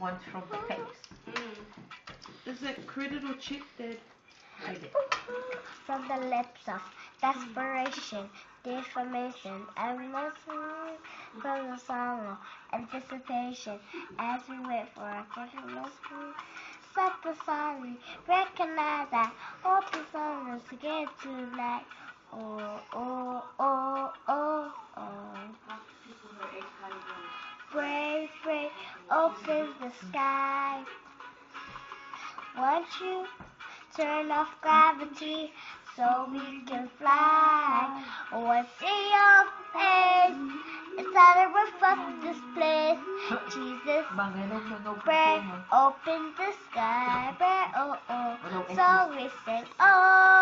ones from the oh. face. Mm. Is it credit or check, Dad? Read. From the lips of desperation, defamation, and mercy from the sorrow, anticipation, as we wait for our Christmas Set the sorry, recognize that hope is on us again tonight. Oh, oh, oh, open the sky. Won't you turn off gravity so we can fly? What's in your face? Inside a roof of this place, Jesus. Break open the sky, break oh oh. So we sing oh